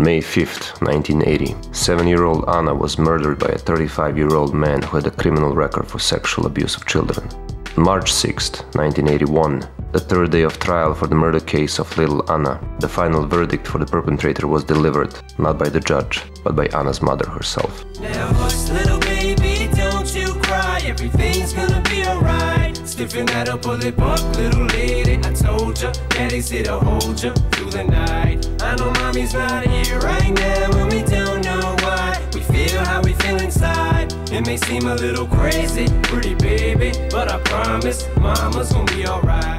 On May 5, 1980, seven-year-old Anna was murdered by a 35-year-old man who had a criminal record for sexual abuse of children. On March 6, 1981, the third day of trial for the murder case of little Anna, the final verdict for the perpetrator was delivered, not by the judge, but by Anna's mother herself. Stiffen that up, little lady. I told daddy's here to hold through the night. I know mommy's not here right now, and we don't know why. We feel how we feel inside. It may seem a little crazy, pretty baby, but I promise mama's gonna be alright.